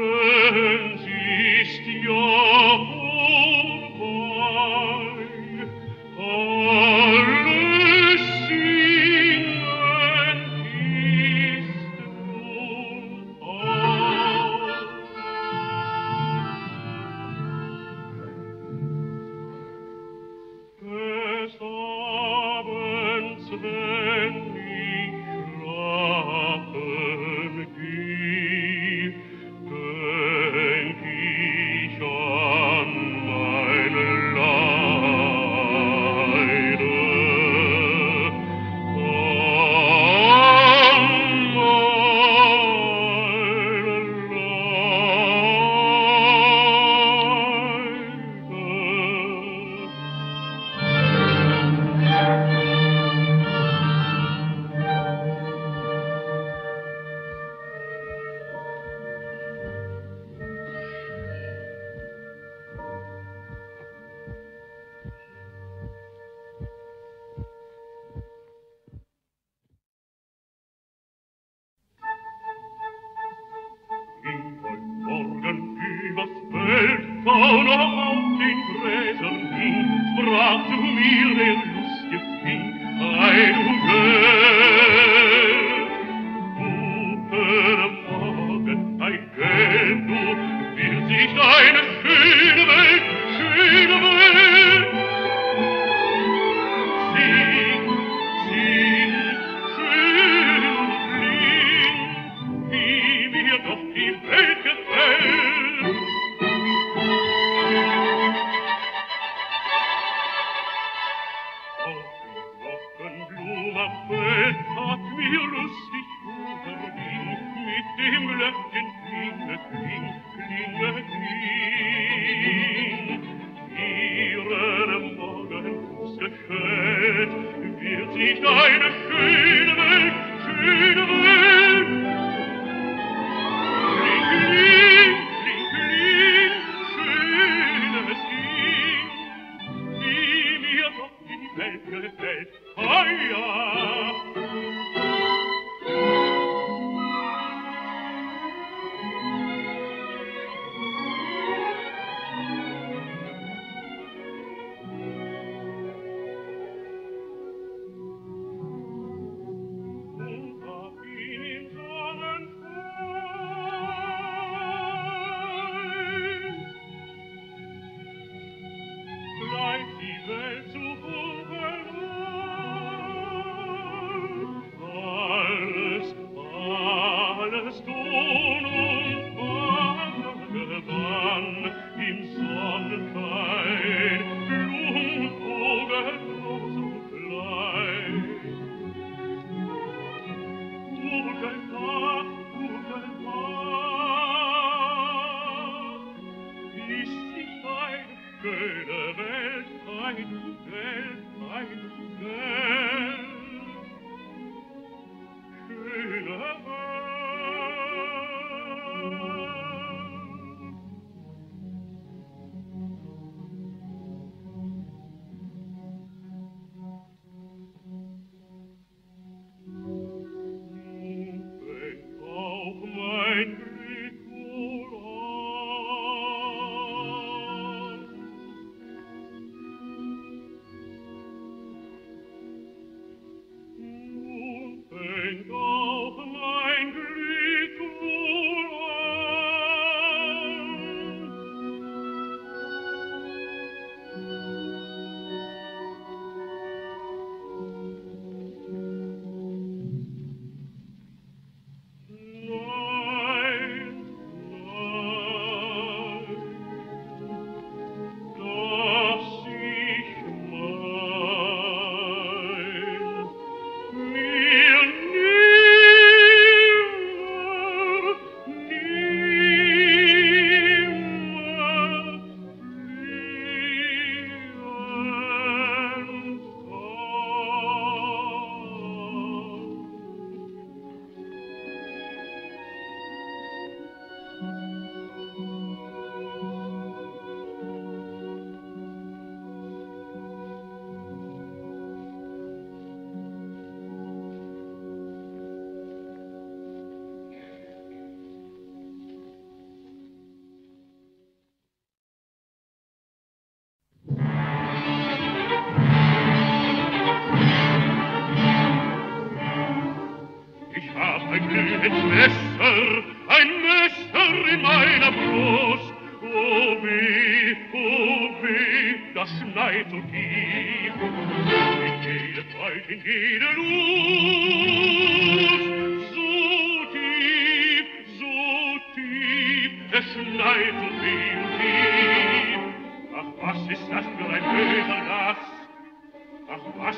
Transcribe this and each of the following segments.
Florence sono conti presa mi, sprach tu mir dann im Sonnenschein. ein Messer, ein Messer in meiner Brust. Oh weh, oh weh, das schneit und tief. In jede Zeit, in jede Lust, so tief, so tief, es schneit so tief, tief. Ach, was ist das für ein böser Last? Ach, was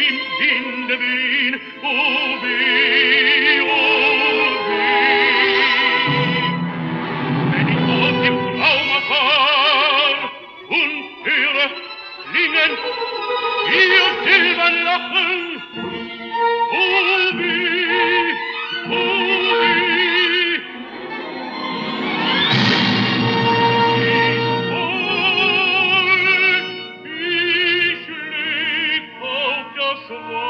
im Winde wehen, o weh. to war.